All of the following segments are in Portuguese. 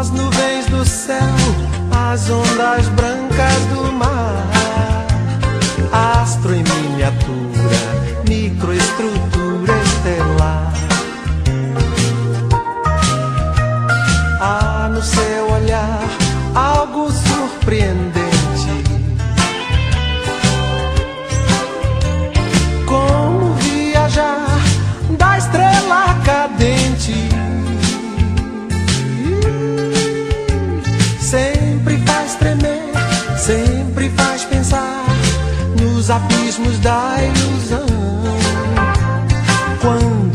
as nuvens do céu, as ondas brancas do mar. Astro em miniatura, microestrutura estelar. Há no seu olhar algo surpreendente abismos da ilusão. Quando,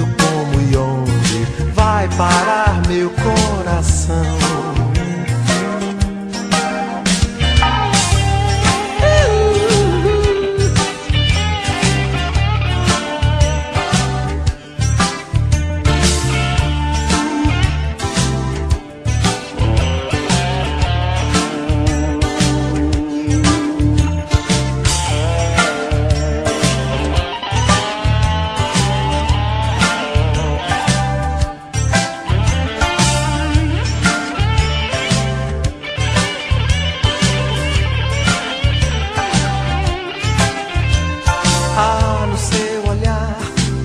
Há no seu olhar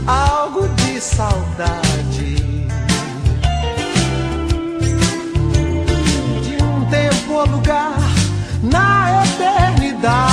algo de saudade de um tempo ou lugar na eternidade.